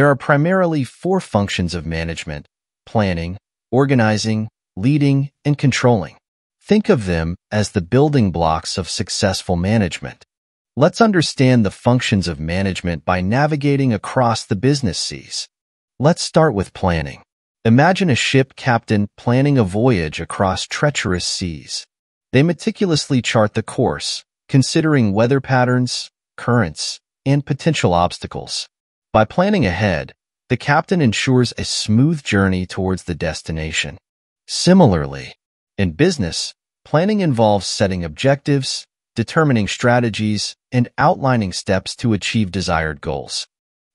There are primarily four functions of management, planning, organizing, leading, and controlling. Think of them as the building blocks of successful management. Let's understand the functions of management by navigating across the business seas. Let's start with planning. Imagine a ship captain planning a voyage across treacherous seas. They meticulously chart the course, considering weather patterns, currents, and potential obstacles. By planning ahead, the captain ensures a smooth journey towards the destination. Similarly, in business, planning involves setting objectives, determining strategies, and outlining steps to achieve desired goals.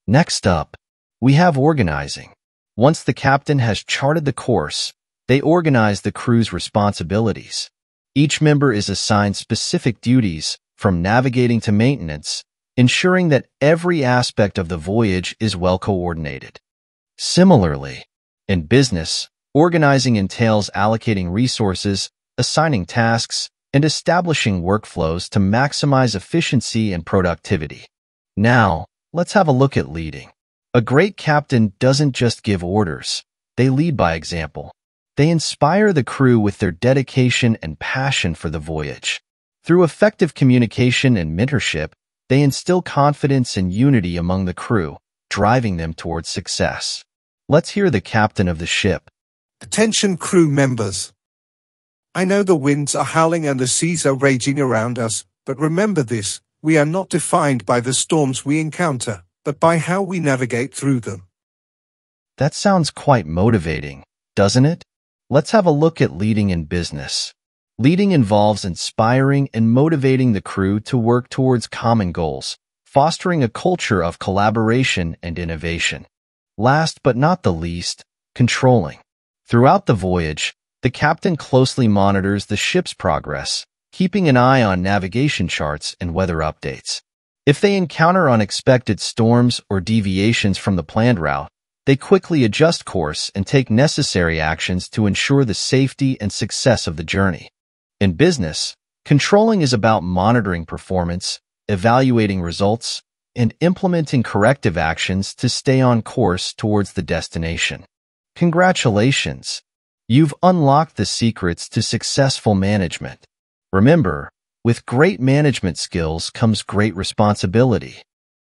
Next up, we have organizing. Once the captain has charted the course, they organize the crew's responsibilities. Each member is assigned specific duties, from navigating to maintenance, ensuring that every aspect of the voyage is well coordinated. Similarly, in business, organizing entails allocating resources, assigning tasks, and establishing workflows to maximize efficiency and productivity. Now, let's have a look at leading. A great captain doesn't just give orders, they lead by example. They inspire the crew with their dedication and passion for the voyage. Through effective communication and mentorship, they instill confidence and unity among the crew, driving them towards success. Let's hear the captain of the ship. Attention crew members. I know the winds are howling and the seas are raging around us, but remember this, we are not defined by the storms we encounter, but by how we navigate through them. That sounds quite motivating, doesn't it? Let's have a look at leading in business. Leading involves inspiring and motivating the crew to work towards common goals, fostering a culture of collaboration and innovation. Last but not the least, controlling. Throughout the voyage, the captain closely monitors the ship's progress, keeping an eye on navigation charts and weather updates. If they encounter unexpected storms or deviations from the planned route, they quickly adjust course and take necessary actions to ensure the safety and success of the journey. In business, controlling is about monitoring performance, evaluating results, and implementing corrective actions to stay on course towards the destination. Congratulations! You've unlocked the secrets to successful management. Remember, with great management skills comes great responsibility.